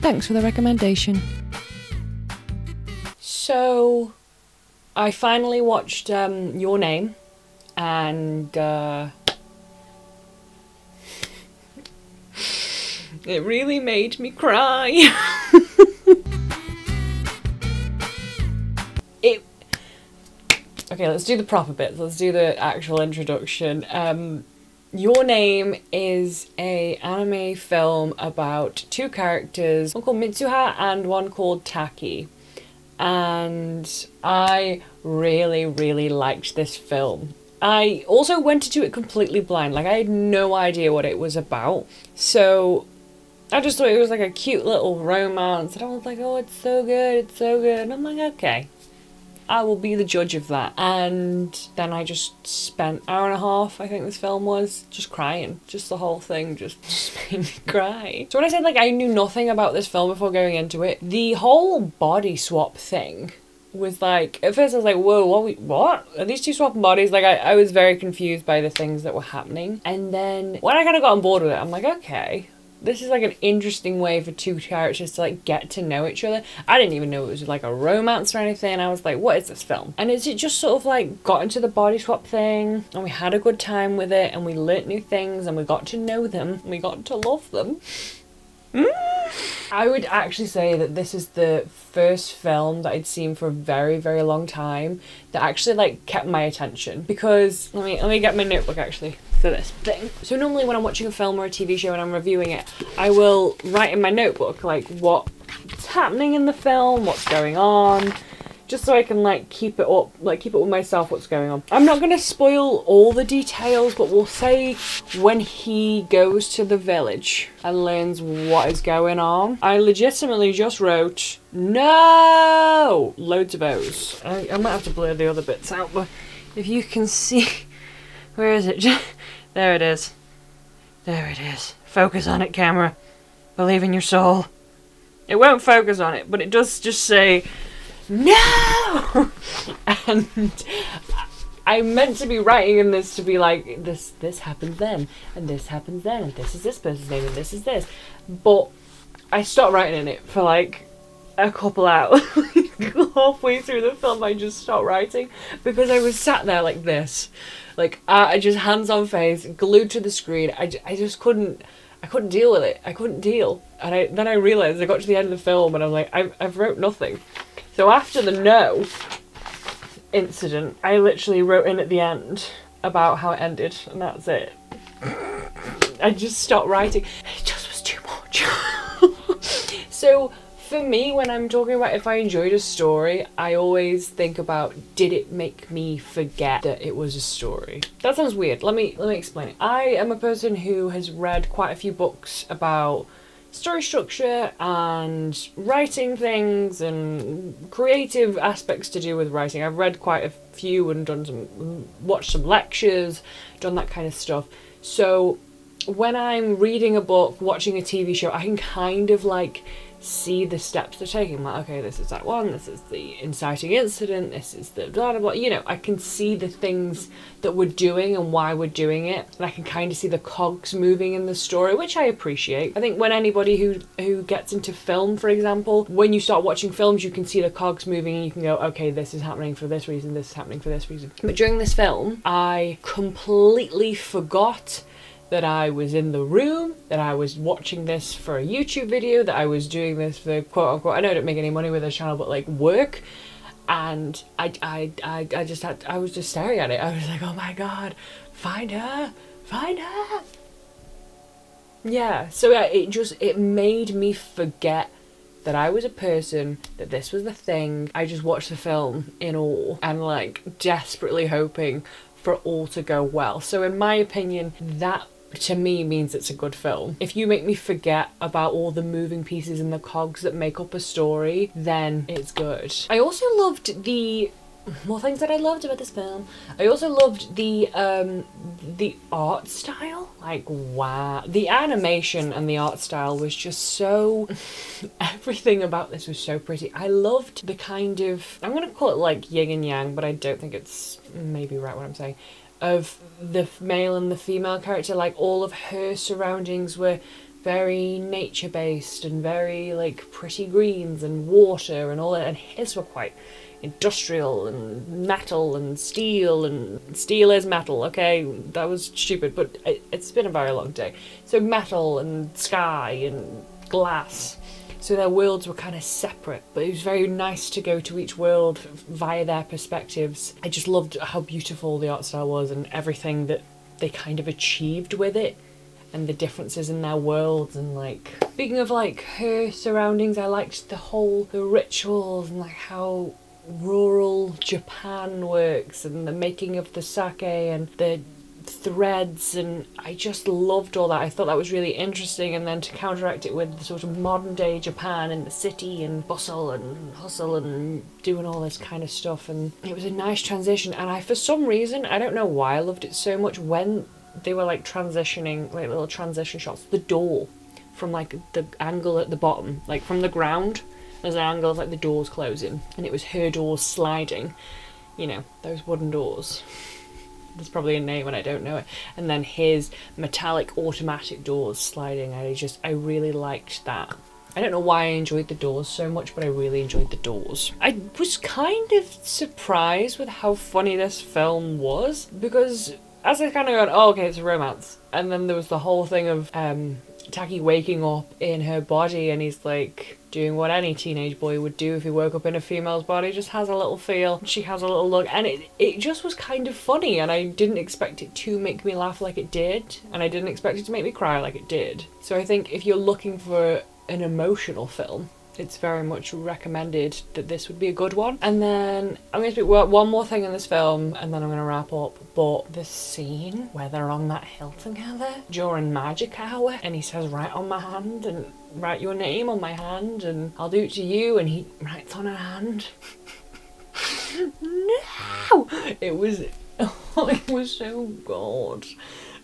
Thanks for the recommendation. So, I finally watched um, Your Name, and uh, it really made me cry. it. Okay, let's do the proper bits. Let's do the actual introduction. Um, your Name is a anime film about two characters, one called Mitsuha and one called Taki. And I really, really liked this film. I also went into it completely blind, like I had no idea what it was about. So I just thought it was like a cute little romance, and I was like, oh, it's so good, it's so good. And I'm like, okay, I will be the judge of that. And then I just spent hour and a half, I think this film was, just crying. Just the whole thing just, just made me cry. So when I said like I knew nothing about this film before going into it, the whole body swap thing was like at first I was like, whoa, what we, what? Are these two swapping bodies? Like I, I was very confused by the things that were happening. And then when I kinda got on board with it, I'm like, okay, this is like an interesting way for two characters to like get to know each other. I didn't even know it was like a romance or anything. I was like, what is this film? And is it just sort of like got into the body swap thing and we had a good time with it and we learnt new things and we got to know them and we got to love them. Mm. I would actually say that this is the first film that I'd seen for a very, very long time that actually like kept my attention. Because let me let me get my notebook actually for this thing. So normally when I'm watching a film or a TV show and I'm reviewing it, I will write in my notebook like what's happening in the film, what's going on, just so I can like keep it up, like keep it with myself what's going on. I'm not going to spoil all the details, but we'll say when he goes to the village and learns what is going on. I legitimately just wrote, no! Loads of O's. I, I might have to blur the other bits out, but if you can see, where is it? there it is. There it is. Focus on it, camera. Believe in your soul. It won't focus on it, but it does just say, no! and I meant to be writing in this to be like, this this happens then, and this happens then, and this is this person's name, and this is this. But I stopped writing in it for like a couple hours. Halfway through the film, I just stopped writing because I was sat there like this. Like, uh, I just hands on face, glued to the screen. I, I just couldn't. I couldn't deal with it. I couldn't deal. And I then I realized I got to the end of the film and I'm like, I've, I've wrote nothing. So after the no incident, I literally wrote in at the end about how it ended, and that's it. I just stopped writing. It just was too much. so for me, when I'm talking about if I enjoyed a story, I always think about did it make me forget that it was a story. That sounds weird. Let me let me explain it. I am a person who has read quite a few books about story structure and writing things and creative aspects to do with writing. I've read quite a few and done some, watched some lectures, done that kind of stuff. So when I'm reading a book, watching a TV show, I can kind of like see the steps they're taking. Like, okay, this is that one, this is the inciting incident, this is the blah blah blah. You know, I can see the things that we're doing and why we're doing it, and I can kind of see the cogs moving in the story, which I appreciate. I think when anybody who who gets into film, for example, when you start watching films, you can see the cogs moving, and you can go, okay, this is happening for this reason, this is happening for this reason. But during this film, I completely forgot that I was in the room, that I was watching this for a YouTube video, that I was doing this for quote unquote, I know I don't make any money with this channel, but like work. And I, I, I, I just had, I was just staring at it. I was like, oh my god, find her, find her. Yeah, so yeah, it just, it made me forget that I was a person, that this was the thing. I just watched the film in awe and like desperately hoping for all to go well. So in my opinion, that to me means it's a good film. If you make me forget about all the moving pieces and the cogs that make up a story, then it's good. I also loved the more things that I loved about this film. I also loved the um the art style. Like wow. The animation and the art style was just so everything about this was so pretty. I loved the kind of I'm gonna call it like yin and yang, but I don't think it's maybe right what I'm saying of the male and the female character like all of her surroundings were very nature based and very like pretty greens and water and all that. And his were quite industrial and metal and steel and steel is metal. Okay, that was stupid, but it, it's been a very long day. So metal and sky and glass. So their worlds were kind of separate, but it was very nice to go to each world via their perspectives. I just loved how beautiful the art style was and everything that they kind of achieved with it and the differences in their worlds and like speaking of like her surroundings i liked the whole the rituals and like how rural japan works and the making of the sake and the threads and I just loved all that. I thought that was really interesting and then to counteract it with the sort of modern day Japan and the city and bustle and hustle and doing all this kind of stuff and it was a nice transition and I for some reason I don't know why I loved it so much when they were like transitioning like little transition shots the door from like the angle at the bottom like from the ground there's an angle of like the doors closing and it was her doors sliding you know those wooden doors there's probably a name and I don't know it. And then his metallic automatic doors sliding. I just I really liked that. I don't know why I enjoyed the doors so much, but I really enjoyed the doors. I was kind of surprised with how funny this film was because as I kind of went, oh, okay, it's a romance. And then there was the whole thing of um, Taki waking up in her body and he's like doing what any teenage boy would do if he woke up in a female's body, just has a little feel, she has a little look, and it, it just was kind of funny, and I didn't expect it to make me laugh like it did, and I didn't expect it to make me cry like it did. So I think if you're looking for an emotional film, it's very much recommended that this would be a good one. And then I'm going to speak one more thing in this film and then I'm going to wrap up. But the scene where they're on that hill together during magic hour and he says, write on my hand and write your name on my hand and I'll do it to you and he writes on her hand. no! It was, oh, it was so good.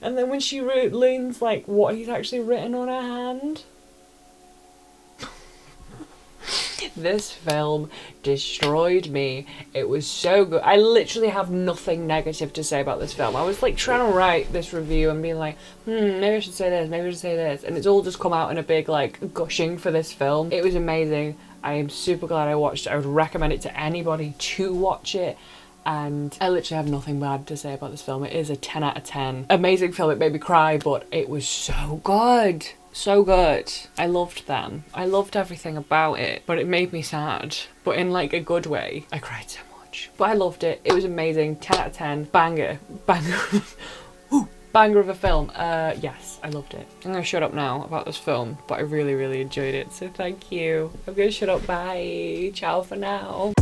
And then when she learns like what he's actually written on her hand, this film destroyed me. It was so good. I literally have nothing negative to say about this film. I was like trying to write this review and being like, hmm, maybe I should say this, maybe I should say this. And it's all just come out in a big like gushing for this film. It was amazing. I am super glad I watched it. I would recommend it to anybody to watch it and I literally have nothing bad to say about this film. It is a 10 out of 10. Amazing film, it made me cry, but it was so good so good. I loved them. I loved everything about it, but it made me sad, but in like a good way. I cried so much, but I loved it. It was amazing. 10 out of 10. Banger. Banger. Ooh, banger of a film. Uh, yes, I loved it. I'm gonna shut up now about this film, but I really, really enjoyed it. So thank you. I'm gonna shut up. Bye. Ciao for now.